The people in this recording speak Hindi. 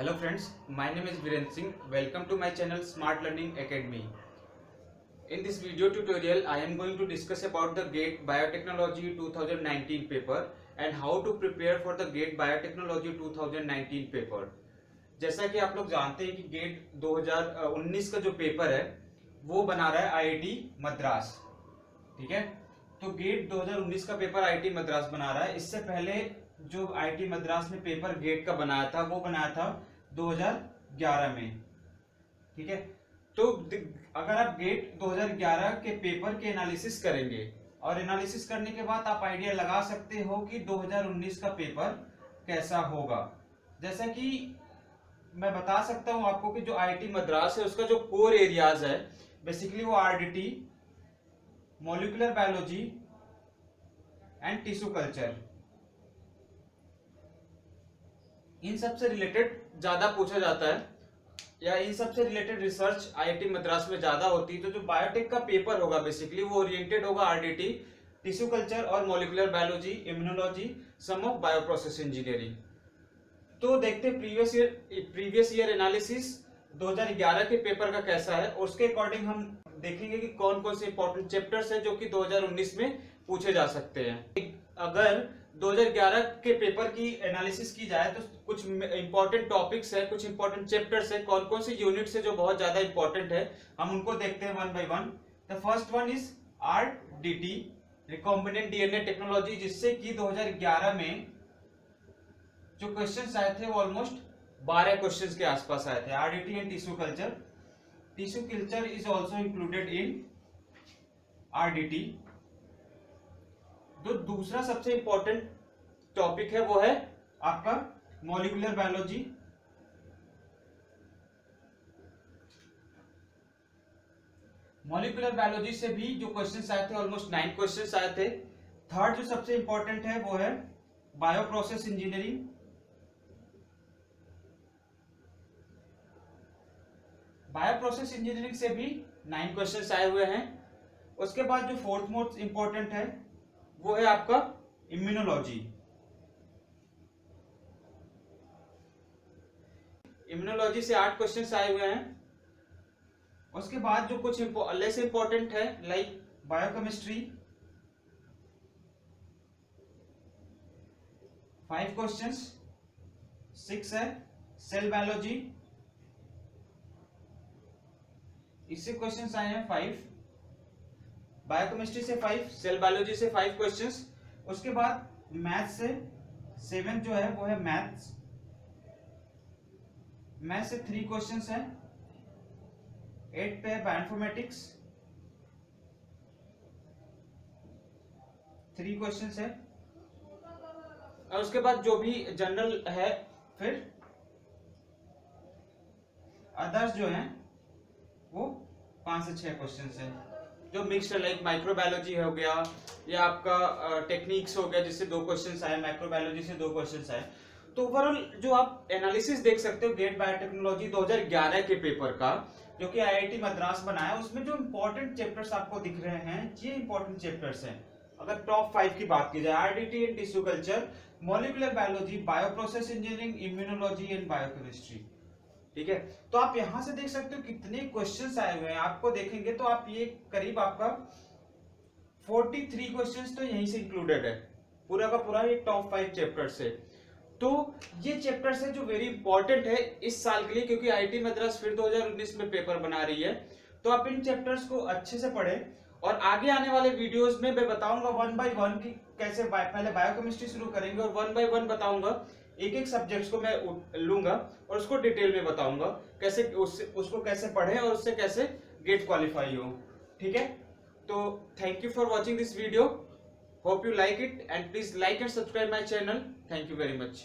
Hello friends my name is Virendra Singh welcome to my channel smart learning academy in this video tutorial I am going to discuss about the GATE biotechnology 2019 paper and how to prepare for the GATE biotechnology 2019 paper जैसा कि आप लोग जानते हैं कि गेट दो हज़ार उन्नीस का जो पेपर है, वो बना रहा है आईआईटी मद्रास। ठीक है? तो गेट 2019 का पेपर आईटी मद्रास बना रहा है। इससे पहले जो आईटी मद्रास ने पेपर गेट का बनाया था, वो बनाया था 2011 में। ठीक है? तो अगर आप गेट 2011 के पेपर के एनालिसिस करेंगे, और एनालिसिस करने के बाद आप आइडिया लगा सकते हो कि 2019 का पेपर कैसा होगा। जैसा कि मैं बता सकता हूँ आपको कि जो आईआईटी मद्रास है, उसका जो कोर एरियाज़ है बेसिकली वो RDT molecular biology and tissue culture इन सबसे रिलेटेड ज़्यादा पूछा जाता है, या इन सबसे रिलेटेड रिसर्च आईआईटी मद्रास में ज़्यादा होती है तो जो बायोटेक का पेपर होगा बेसिकली वो ओरिएंटेड होगा आरडीटी टिश्यू कल्चर और molecular biology immunology some of bioprocess engineering तो देखते previous year previous year analysis 2011 के पेपर का कैसा है, और उसके अकॉर्डिंग हम देखेंगे कि कौन कौन से इंपॉर्टेंट चैप्टर्स हैं जो कि 2019 में पूछे जा सकते हैं। अगर 2011 के पेपर की एनालिसिस की जाए तो कुछ इंपॉर्टेंट टॉपिक्स है, कुछ इंपॉर्टेंट चैप्टर्स है कौन कौन से यूनिट्स है जो बहुत ज़्यादा इंपॉर्टेंट है, हम उनको देखते हैं one by one the first one is R D T recombinant DNA technology जिससे कि 2011 में जो क्वेश्चन आए थे वो ऑलमोस्ट 12 क्वेश्चन के आसपास आए थे। RDT and tissue culture tissue culture is also included in RDT जो दूसरा सबसे इंपॉर्टेंट टॉपिक है वो है आपका मॉलिकुलर बायोलॉजी मॉलिकुलर बायोलॉजी से भी जो क्वेश्चन आए थे ऑलमोस्ट नाइन क्वेश्चन आए थे। थर्ड जो सबसे इंपॉर्टेंट है वो है बायोप्रोसेस इंजीनियरिंग बायोप्रोसेस इंजीनियरिंग से भी नाइन क्वेश्चन आए हुए हैं। उसके बाद जो फोर्थ मोस्ट इंपॉर्टेंट है वो है आपका इम्यूनोलॉजी इम्यूनोलॉजी से आठ क्वेश्चन आए हुए हैं। उसके बाद जो कुछ लेस इंपॉर्टेंट है like biochemistry five questions six है सेल बायोलॉजी इससे क्वेश्चंस आए हैं फाइव बायोकेमिस्ट्री से फाइव सेल बायोलॉजी से फाइव क्वेश्चंस उसके बाद मैथ से सेवन जो है, वो है मैथ्स मैथ से थ्री क्वेश्चंस है. एट पे है बायोइन्फॉर्मेटिक्स थ्री क्वेश्चंस है. और उसके बाद जो भी जनरल है, फिर अदर्स जो हैं, वो पाँच से छह क्वेश्चंस है। जो मिक्सड लाइक माइक्रोबायोलॉजी हो गया, या आपका टेक्निक्स हो गया, जिससे दो क्वेश्चन आए माइक्रोबायोलॉजी से दो क्वेश्चन आए। तो ओवरऑल जो आप एनालिसिस देख सकते हो गेट बायोटेक्नोलॉजी 2011 के पेपर का, जो कि आईआईटी मद्रास बनाया, उसमें जो इंपॉर्टेंट चैप्टर्स आपको दिख रहे हैं, ये इंपॉर्टेंट चैप्टर्स हैं। अगर टॉप फाइव की बात की जाए RDT and tissue culture molecular biology bioprocess engineering immunology and biochemistry ठीक है? तो आप यहाँ से देख सकते हो कितने क्वेश्चंस आए हुए हैं। आपको देखेंगे तो आप ये करीब आपका 43 क्वेश्चंस तो यहीं से इंक्लूडेड है। पूरा का पूरा ये टॉप फाइव चैप्टर से। तो ये चैप्टर्स है जो वेरी इंपॉर्टेंट है इस साल के लिए, क्योंकि आईटी मद्रास फिर 2019 में पेपर बना रही है। तो आप इन चैप्टर्स को अच्छे से पढ़े। और आगे आने वाले वीडियोस में मैं बताऊँगा वन बाय वन की कैसे पहले बायोकेमिस्ट्री शुरू करेंगे और वन बाय वन बताऊँगा। एक एक सब्जेक्ट को मैं लूँगा और उसको डिटेल में बताऊँगा, कैसे उससे उसको कैसे पढ़े और उससे कैसे गेट क्वालिफाई हो, ठीक है? तो thank you for watching this video hope you like it and please like and subscribe my channel thank you very much